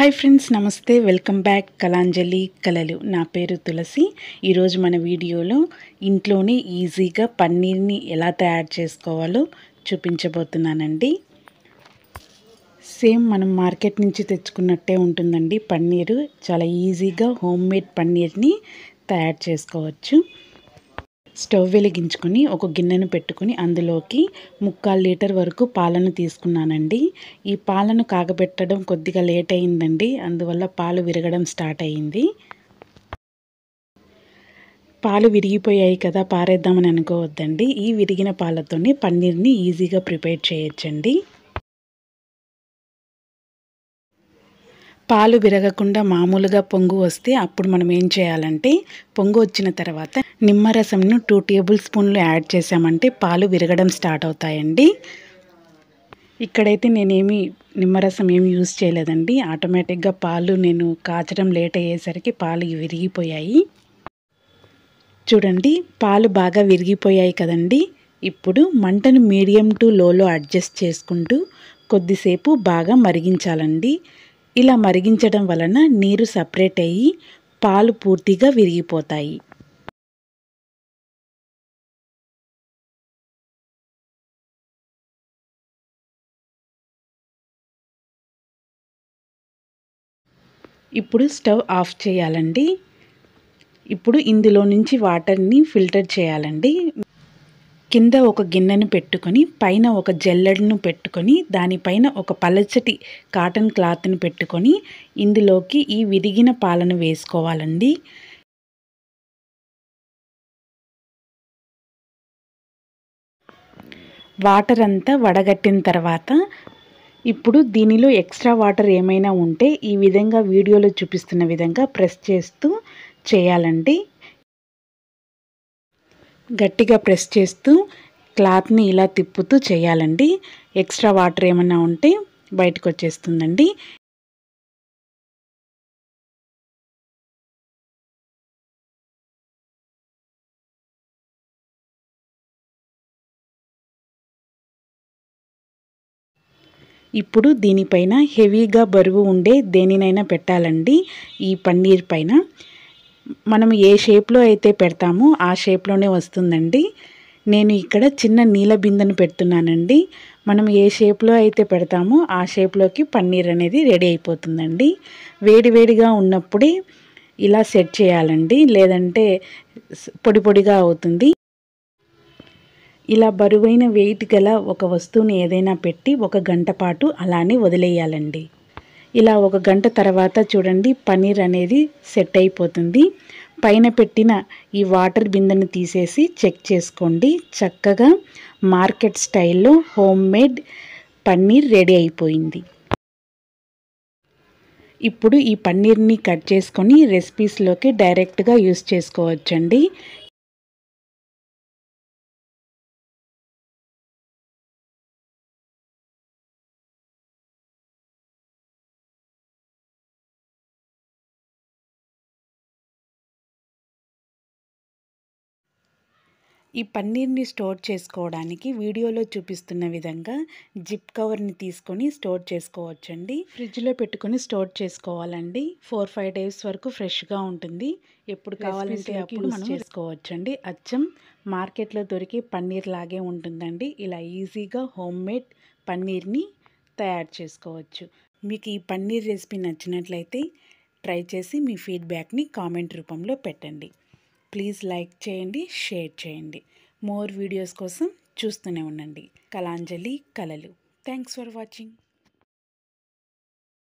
Hi friends నమస్తే. Welcome back. Kalanjali కలలు నా పేరు తులసి. ఈరోజు మన వీడియోలో ఇంట్లోనే ఈజీగా పన్నీర్ని ఎలా తయారు చేసుకోవాలో చూపించబోతున్నానండి. సేమ్ మనం మార్కెట్ నుంచి తెచ్చుకున్నట్టే ఉంటుందండి పన్నీరు. చాలా ఈజీగా హోమ్ మేడ్ పన్నీర్ని తయారు చేసుకోవచ్చు. స్టవ్ వెలిగించుకొని ఒక గిన్నెను పెట్టుకుని అందులోకి ముక్కాలు లీటర్ వరకు పాలను తీసుకున్నానండి. ఈ పాలను కాగబెట్టడం కొద్దిగా లేట్ అయిందండి. అందువల్ల పాలు విరగడం స్టార్ట్ అయింది పాలు విరిగిపోయాయి కదా పారేద్దామని అనుకోవద్దండి. ఈ విరిగిన పాలతోనే పన్నీర్ని ఈజీగా ప్రిపేర్ చేయొచ్చండి. పాలు విరగకుండా మామూలుగా పొంగు వస్తే అప్పుడు మనం ఏం చేయాలంటే పొంగు వచ్చిన తర్వాత నిమ్మరసంను టూ టేబుల్ స్పూన్లు యాడ్ చేసామంటే పాలు విరగడం స్టార్ట్ అవుతాయండి. ఇక్కడైతే నేనేమి నిమ్మరసం ఏమి యూజ్ చేయలేదండి. ఆటోమేటిక్గా పాలు నేను కాచడం లేట్ అయ్యేసరికి పాలు విరిగిపోయాయి. చూడండి పాలు బాగా విరిగిపోయాయి కదండి. ఇప్పుడు మంటను మీడియం టు లోలో అడ్జస్ట్ చేసుకుంటూ కొద్దిసేపు బాగా మరిగించాలండి. ఇలా మరిగించడం వలన నీరు సపరేట్ అయ్యి పాలు పూర్తిగా విరిగిపోతాయి. ఇప్పుడు స్టవ్ ఆఫ్ చేయాలండి. ఇప్పుడు ఇందులో నుంచి వాటర్ని ఫిల్టర్ చేయాలండి. కింద ఒక గిన్నెను పెట్టుకొని పైన ఒక జల్లెడను పెట్టుకొని దానిపైన ఒక పలచటి కాటన్ క్లాత్ని పెట్టుకొని ఇందులోకి ఈ విరిగిన పాలను వేసుకోవాలండి. వాటర్ అంతా వడగట్టిన తర్వాత ఇప్పుడు దీనిలో ఎక్స్ట్రా వాటర్ ఏమైనా ఉంటే ఈ విధంగా వీడియోలో చూపిస్తున్న విధంగా ప్రెస్ చేస్తూ చేయాలండి. గట్టిగా ప్రెస్ చేస్తూ క్లాత్ని ఇలా తిప్పుతూ చేయాలండి. ఎక్స్ట్రా వాటర్ ఏమన్నా ఉంటే బయటకు వచ్చేస్తుందండి ఇప్పుడు దీనిపైన హెవీగా బరువు ఉండే దేనినైనా పెట్టాలండి. ఈ పన్నీర్ పైన. మనం ఏ షేప్లో అయితే పెడతామో ఆ షేప్లోనే వస్తుందండి. నేను ఇక్కడ చిన్న నీల బిందెను పెడుతున్నానండి. మనం ఏ షేప్లో అయితే పెడతామో ఆ షేప్లోకి పన్నీర్ అనేది రెడీ అయిపోతుందండి. వేడివేడిగా ఉన్నప్పుడే ఇలా సెట్ చేయాలండి. లేదంటే పొడి పొడిగా అవుతుంది. ఇలా బరువైన వెయిట్ గల ఒక వస్తువుని ఏదైనా పెట్టి ఒక గంట పాటు అలానే వదిలేయాలండి. ఇలా ఒక గంట తర్వాత చూడండి పన్నీర్ అనేది సెట్ అయిపోతుంది. పైన పెట్టిన ఈ వాటర్ బిందెను తీసేసి చెక్ చేసుకోండి. చక్కగా మార్కెట్ స్టైల్లో హోమ్ మేడ్ పన్నీర్ రెడీ అయిపోయింది. ఇప్పుడు ఈ పన్నీర్ని కట్ చేసుకొని రెసిపీస్లోకి డైరెక్ట్గా యూస్ చేసుకోవచ్చండి. ఈ పన్నీర్ని స్టోర్ చేసుకోవడానికి వీడియోలో చూపిస్తున్న విధంగా జిప్ కవర్ని తీసుకొని స్టోర్ చేసుకోవచ్చండి. ఫ్రిడ్జ్లో పెట్టుకొని స్టోర్ చేసుకోవాలండి. ఫోర్ ఫైవ్ డేస్ వరకు ఫ్రెష్గా ఉంటుంది. ఎప్పుడు కావాలంటే అప్పుడు మనం చేసుకోవచ్చండి. అచ్చం మార్కెట్లో దొరికి పన్నీర్ లాగే ఉంటుందండి. ఇలా ఈజీగా హోమ్ మేడ్ పన్నీర్ని తయారు చేసుకోవచ్చు. మీకు ఈ పన్నీర్ రెసిపీ నచ్చినట్లయితే ట్రై చేసి మీ ఫీడ్బ్యాక్ని కామెంట్ రూపంలో పెట్టండి. ప్లీజ్ లైక్ చేయండి షేర్ చేయండి. మోర్ వీడియోస్ కోసం చూస్తూనే ఉండండి. Kalanjali Kalalu. Thanks for watching.